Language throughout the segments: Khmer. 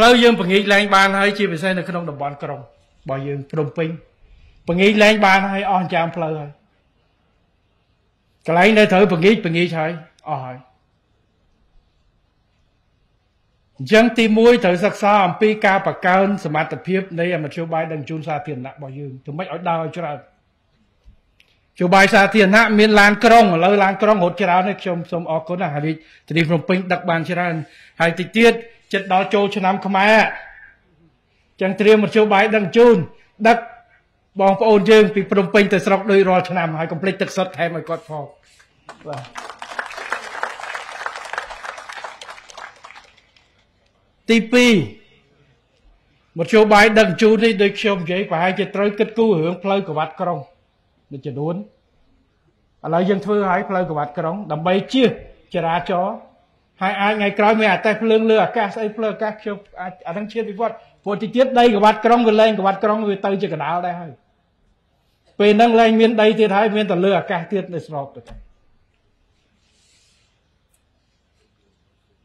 ផ្លូវយើងពង្រីកឡើងបានហើយជាពិសេសនៅក្នុងតំបន់ក្រុងរបស់យើងភ្នំពេញពង្រីកឡើងបានហើយអស់ចាំផ្លូវហើយកន្លែងនៅត្រូវពង្រីកពង្រីកហើយអស់ហើយអញ្ចឹងទី1ត្រូវសិក្សាអំពីការបង្កើនសមត្ថភាពនៃមធ្យោបាយដឹកជញ្ជូនសាធារណៈរបស់យើងធ្វើម៉េចឲ្យដើរឲ្យច្រើនជួបាយសាធារណៈមានឡានក្រុងឥឡូវឡានក្រុងរត់ច្រើនហើយខ្ញុំសូមអរគុណណាស់រាជធានីភ្នំពេញដឹកបានច្រើនហើយតិចទៀត ចិត្តដល់ចូលឆ្នាំខ្មែរចឹងត្រៀមមធ្យោបាយដឹកជូនដឹកបងប្អូនយើងពីភ្នំពេញទៅស្រុកដូចរាល់ឆ្នាំហើយកុំភ្លេចទឹកសុទ្ធថែមឲ្យគាត់ផងបាទទី2មធ្យោបាយដឹកជញ្ជូននេះដូចខ្ញុំនិយាយប្រហែលជាត្រូវគិតគូររឿងផ្លូវក្រវ៉ាត់ក្រុងមួយចំនួនឥឡូវយើងធ្វើឲ្យផ្លូវក្រវ៉ាត់ក្រុងដើម្បីជៀសចរាចរណ៍ ហើយអាចថ្ងៃក្រោយមានអាតេះភ្លើងលើអាកាសស្អីភ្លើងអាកាសខ្ញុំអាចអានឹងឈានវិវត្តព្រោះទីទៀតដីក្រវ៉ាត់ក្រុងវាលែងក្រវ៉ាត់ក្រុងវាទៅជាកណ្ដាលដែរហើយពេលហ្នឹងលែងមានដីទៀតហើយមានតែលើអាកាសទៀតនៅស្របទៅ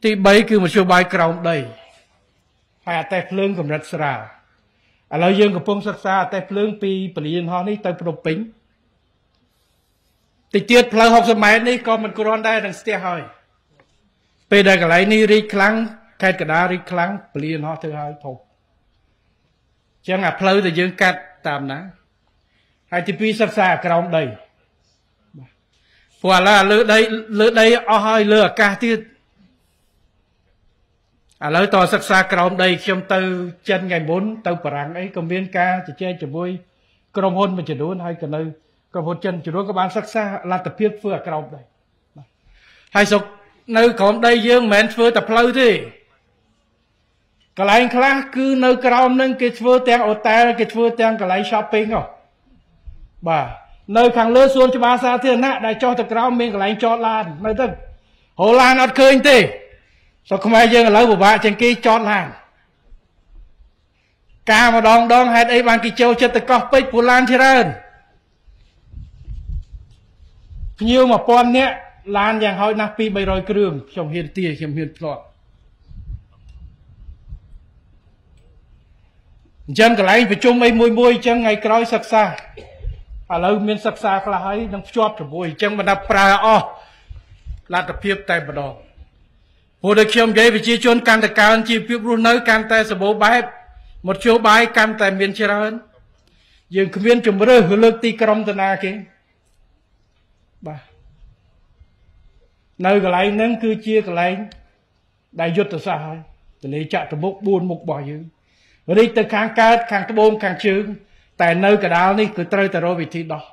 ទី3គឺមធ្យោបាយក្រោមដីហើយអាតេះភ្លើងកម្រិតស្រាលឥឡូវយើងកំពុងសិក្សាអាតេះភ្លើងពីពលានហោះនេះទៅភ្នំពេញតិចទៀតផ្លូវ60ម៉ែត្រនេះក៏មិនគ្រាន់ដែរនឹងស្ទះហើយ ពេលដែលកន្លែងនេះរីកខ្លាំងខេត្តកដារីកខ្លាំងពលានហោះទៅហើយធំចឹងអាផ្លូវដែលយើងកាត់តាមណាហើយទី2សិក្សាក្រោមដីព្រោះឥឡូវលើដីលើដីអស់ហើយលើអាកាសទៀតឥឡូវតសិក្សាក្រោមដីខ្ញុំទៅចិនថ្ងៃមុនទៅបារាំងអីក៏មានការជជែកជាមួយក្រុមហ៊ុនមួយចំនួនហើយក៏នៅក្រុមហ៊ុនចិនចំនួនក៏បានសិក្សាលទ្ធភាពធ្វើអាក្រោមដីហើយសុក នៅក្រោមដីយើងមិនមែនធ្វើតែផ្លូវទេកន្លែងខ្លះគឺនៅក្រោមនឹងគេធ្វើទាំងអូតែលគេធ្វើទាំងកន្លែង shopping ហ៎បាទនៅខាងលើសួនច្បារសាធារណៈដែលចុះទៅក្រោមមានកន្លែងចតឡាននៅទៅហូឡានអត់ឃើញទេស្រុកខ្មែរយើងឥឡូវពិបាកជាងគេចតឡានការម្ដងដងហេតុអីបានគេចូលចិត្តទៅកោះពេជ្រព្រោះឡានច្រើនភ្ញៀវ1000នាក់ ឡានយ៉ាងហោចណាស់2 300គ្រឿងខ្ញុំហ៊ានទាខ្ញុំហ៊ានផ្លាត់អញ្ចឹងកន្លែងប្រជុំអីមួយមួយអញ្ចឹងថ្ងៃក្រោយសិក្សាឥឡូវមានសិក្សាខ្លះហើយនឹងភ្ជាប់ជាមួយអញ្ចឹងមិនដល់ប្រើអស់លទ្ធភាពតែម្ដងព្រោះដូចខ្ញុំនិយាយប្រជាជនកាន់តែកើនជីវភាពរស់នៅកាន់តែសម្បូរបែបមធ្យោបាយកាន់តែមានច្រើនយើងគ្មានជំរឿសលើកទីក្រុមទៅណាគេបាទ នៅកន្លែងហ្នឹងគឺជាកន្លែងដែលយុទ្ធសាស្ត្រហើយទលេចក្រមុខ4មុខរបស់យើងរីកទៅខាងកើតខាងត្បូងខាងជើង តែនៅកដាលនេះគឺត្រូវតែរកវិធីដោះ